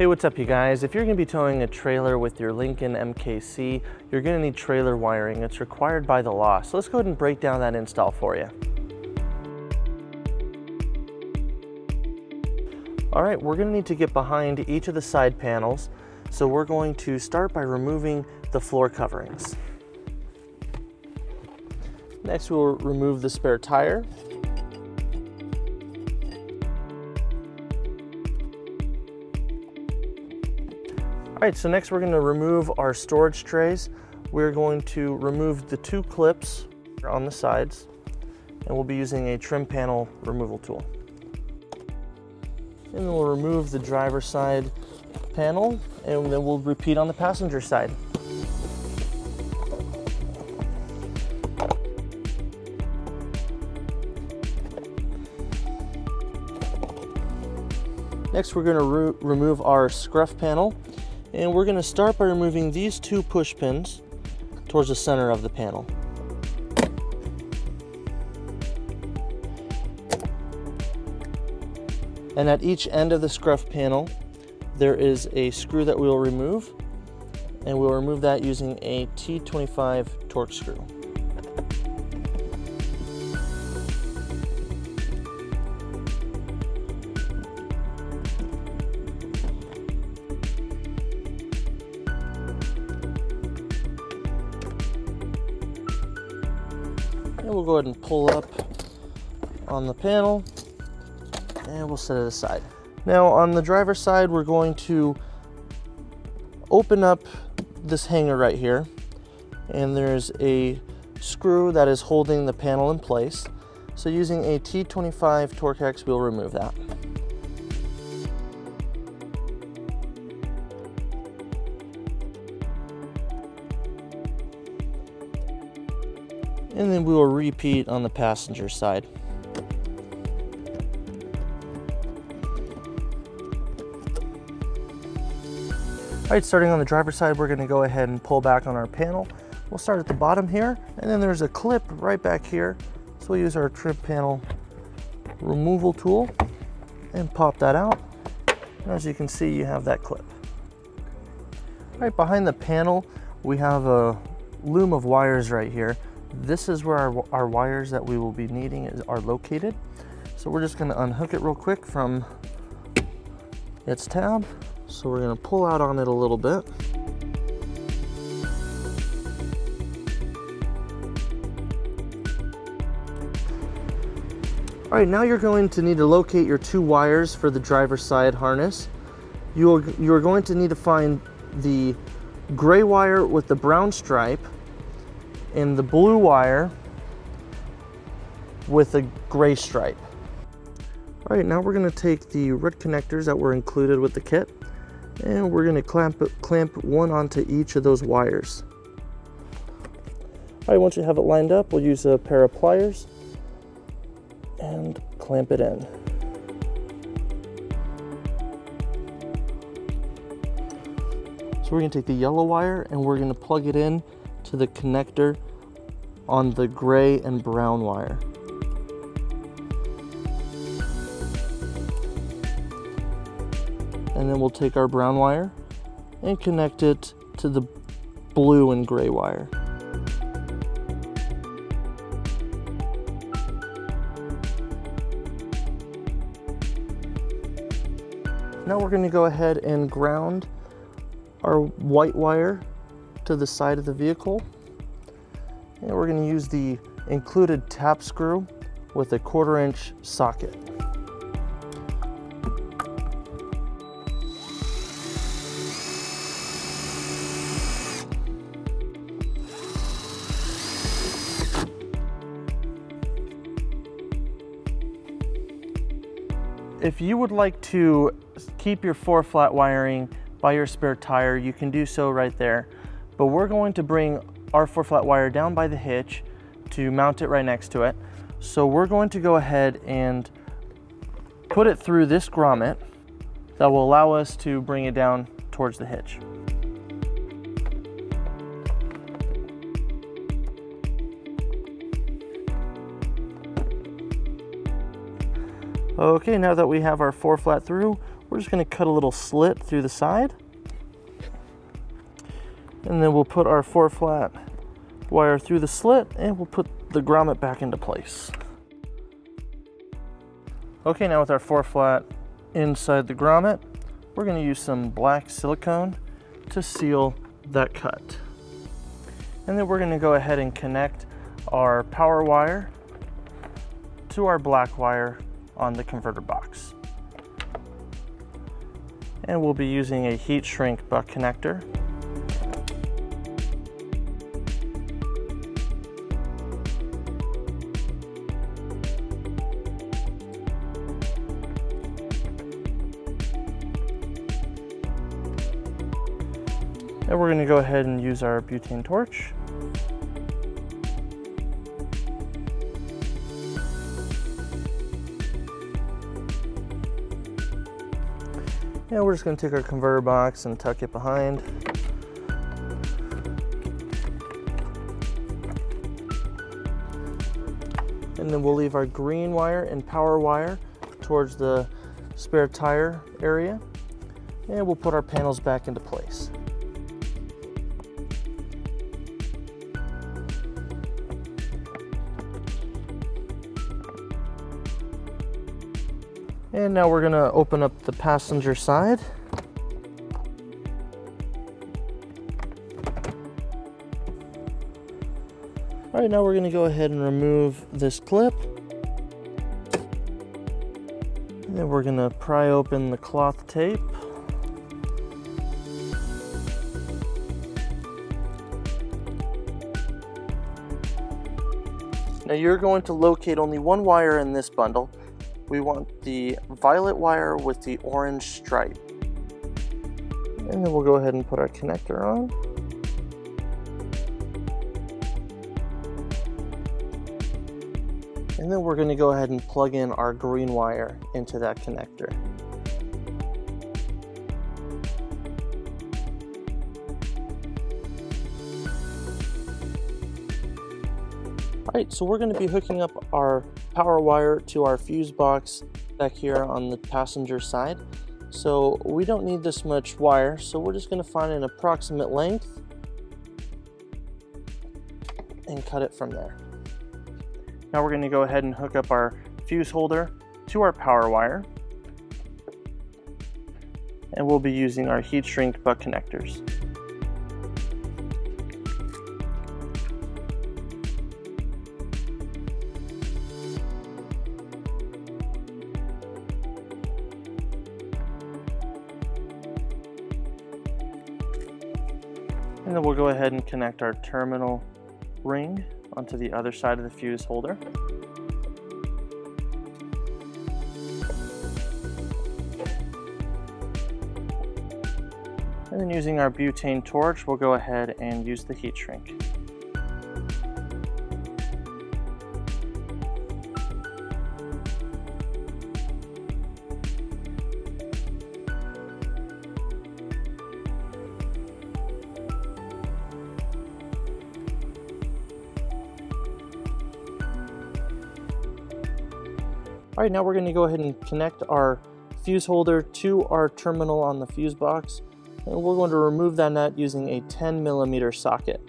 Hey, what's up you guys? If you're gonna be towing a trailer with your Lincoln MKC, you're gonna need trailer wiring. It's required by the law. So let's go ahead and break down that install for you. All right, we're gonna need to get behind each of the side panels. So we're going to start by removing the floor coverings. Next, we'll remove the spare tire. All right, so next we're gonna remove our storage trays. We're going to remove the two clips on the sides and we'll be using a trim panel removal tool. And then we'll remove the driver side panel and then we'll repeat on the passenger side. Next, we're gonna re remove our scruff panel and we're gonna start by removing these two push pins towards the center of the panel. And at each end of the scruff panel, there is a screw that we will remove, and we'll remove that using a T25 Torx screw. And we'll go ahead and pull up on the panel and we'll set it aside. Now on the driver's side, we're going to open up this hanger right here and there's a screw that is holding the panel in place. So using a T25 Torx we'll remove that. And then we will repeat on the passenger side. All right, starting on the driver's side, we're gonna go ahead and pull back on our panel. We'll start at the bottom here, and then there's a clip right back here. So we'll use our trim panel removal tool and pop that out. And as you can see, you have that clip. All right, behind the panel, we have a loom of wires right here. This is where our, our wires that we will be needing is, are located. So we're just gonna unhook it real quick from its tab. So we're gonna pull out on it a little bit. All right, now you're going to need to locate your two wires for the driver's side harness. You are, you are going to need to find the gray wire with the brown stripe in the blue wire with a gray stripe. All right, now we're gonna take the red connectors that were included with the kit and we're gonna clamp, clamp one onto each of those wires. All right, once you have it lined up, we'll use a pair of pliers and clamp it in. So we're gonna take the yellow wire and we're gonna plug it in to the connector on the gray and brown wire. And then we'll take our brown wire and connect it to the blue and gray wire. Now we're going to go ahead and ground our white wire to the side of the vehicle. And we're gonna use the included tap screw with a quarter inch socket. If you would like to keep your four flat wiring by your spare tire, you can do so right there. But we're going to bring our four flat wire down by the hitch to mount it right next to it. So we're going to go ahead and put it through this grommet that will allow us to bring it down towards the hitch. Okay, now that we have our four flat through, we're just gonna cut a little slit through the side. And then we'll put our four flat wire through the slit and we'll put the grommet back into place. Okay, now with our four flat inside the grommet, we're gonna use some black silicone to seal that cut. And then we're gonna go ahead and connect our power wire to our black wire on the converter box. And we'll be using a heat shrink butt connector. And we're gonna go ahead and use our butane torch. And we're just gonna take our converter box and tuck it behind. And then we'll leave our green wire and power wire towards the spare tire area. And we'll put our panels back into place. And now we're gonna open up the passenger side. All right, now we're gonna go ahead and remove this clip. And then we're gonna pry open the cloth tape. Now you're going to locate only one wire in this bundle we want the violet wire with the orange stripe. And then we'll go ahead and put our connector on. And then we're going to go ahead and plug in our green wire into that connector. All right, so we're going to be hooking up our power wire to our fuse box back here on the passenger side. So we don't need this much wire, so we're just going to find an approximate length and cut it from there. Now we're going to go ahead and hook up our fuse holder to our power wire. And we'll be using our heat shrink butt connectors. And then we'll go ahead and connect our terminal ring onto the other side of the fuse holder. And then using our butane torch, we'll go ahead and use the heat shrink. All right, now we're gonna go ahead and connect our fuse holder to our terminal on the fuse box. And we're going to remove that nut using a 10 millimeter socket.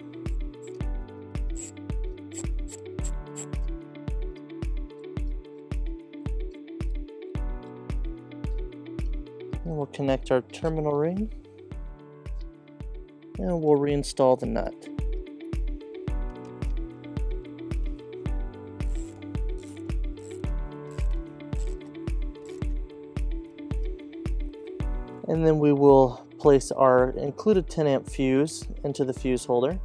And we'll connect our terminal ring. And we'll reinstall the nut. And then we will place our included 10 amp fuse into the fuse holder.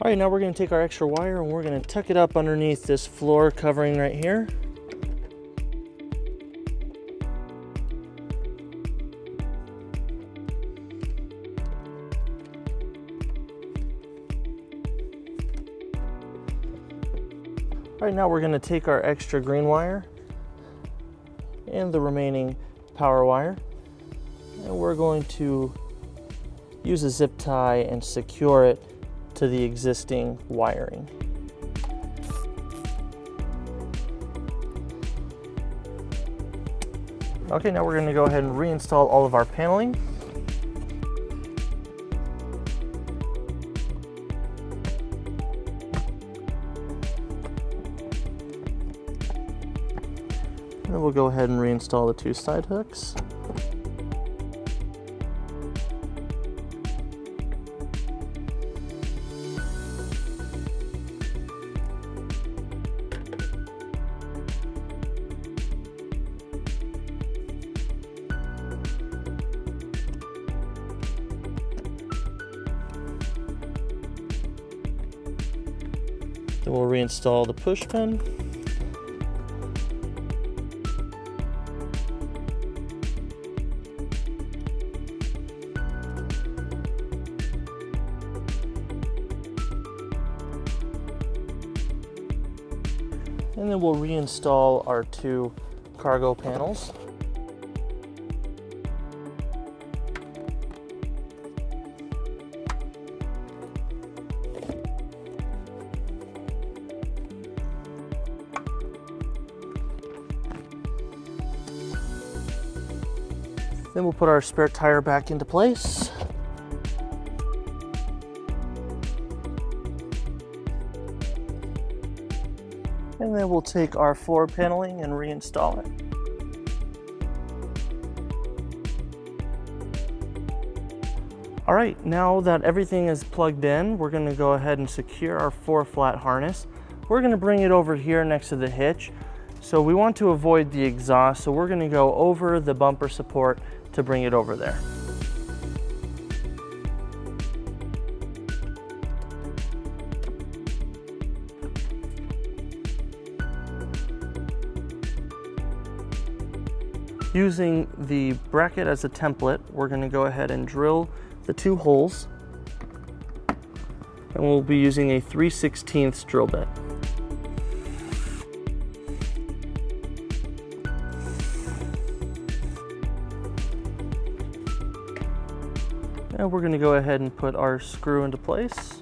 All right, now we're gonna take our extra wire and we're gonna tuck it up underneath this floor covering right here. Right now we're gonna take our extra green wire and the remaining power wire and we're going to use a zip tie and secure it to the existing wiring. Okay, now we're gonna go ahead and reinstall all of our paneling. We'll go ahead and reinstall the two side hooks. Then we'll reinstall the push pin. And then we'll reinstall our two cargo panels. Then we'll put our spare tire back into place. Then we'll take our floor paneling and reinstall it. All right, now that everything is plugged in, we're gonna go ahead and secure our four flat harness. We're gonna bring it over here next to the hitch. So we want to avoid the exhaust, so we're gonna go over the bumper support to bring it over there. Using the bracket as a template, we're gonna go ahead and drill the two holes and we'll be using a 3 16 drill bit. And we're gonna go ahead and put our screw into place.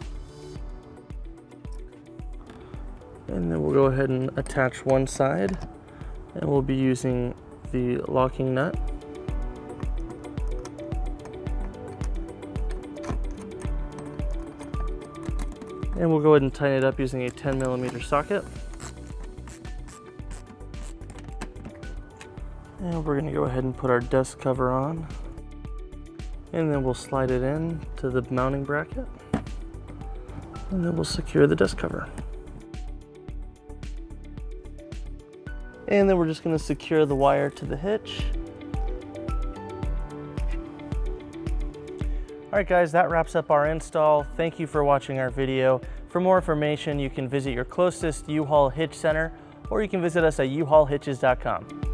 And then we'll go ahead and attach one side and we'll be using the locking nut. And we'll go ahead and tighten it up using a 10 millimeter socket. And we're gonna go ahead and put our desk cover on. And then we'll slide it in to the mounting bracket. And then we'll secure the desk cover. And then we're just gonna secure the wire to the hitch. All right guys, that wraps up our install. Thank you for watching our video. For more information, you can visit your closest U-Haul Hitch Center or you can visit us at uhaulhitches.com.